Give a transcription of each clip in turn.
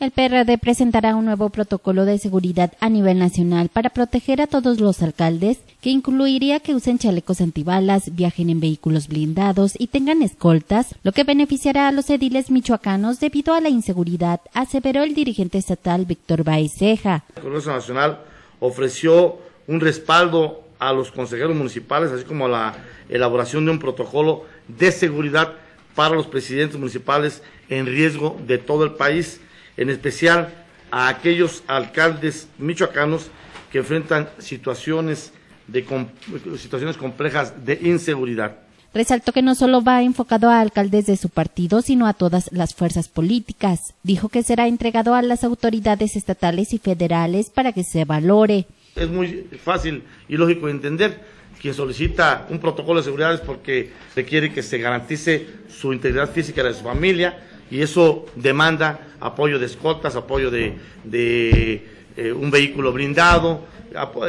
El PRD presentará un nuevo protocolo de seguridad a nivel nacional para proteger a todos los alcaldes, que incluiría que usen chalecos antibalas, viajen en vehículos blindados y tengan escoltas, lo que beneficiará a los ediles michoacanos debido a la inseguridad, aseveró el dirigente estatal Víctor Baezeja. El Congreso Nacional ofreció un respaldo a los consejeros municipales, así como a la elaboración de un protocolo de seguridad para los presidentes municipales en riesgo de todo el país en especial a aquellos alcaldes michoacanos que enfrentan situaciones, de, situaciones complejas de inseguridad. Resaltó que no solo va enfocado a alcaldes de su partido, sino a todas las fuerzas políticas. Dijo que será entregado a las autoridades estatales y federales para que se valore. Es muy fácil y lógico de entender. Quien solicita un protocolo de seguridad es porque requiere que se garantice su integridad física de su familia, y eso demanda apoyo de escoltas, apoyo de, eh, un vehículo blindado,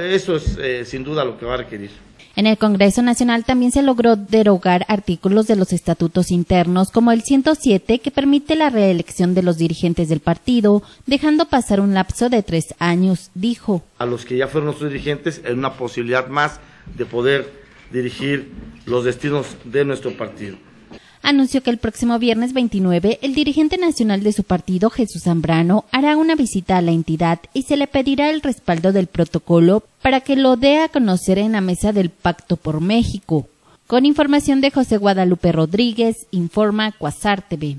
eso es eh, sin duda lo que va a requerir. En el Congreso Nacional también se logró derogar artículos de los estatutos internos como el 107 que permite la reelección de los dirigentes del partido, dejando pasar un lapso de tres años, dijo. A los que ya fueron nuestros dirigentes es una posibilidad más de poder dirigir los destinos de nuestro partido anunció que el próximo viernes 29 el dirigente nacional de su partido, Jesús Zambrano, hará una visita a la entidad y se le pedirá el respaldo del protocolo para que lo dé a conocer en la mesa del Pacto por México. Con información de José Guadalupe Rodríguez, informa Cuasar TV.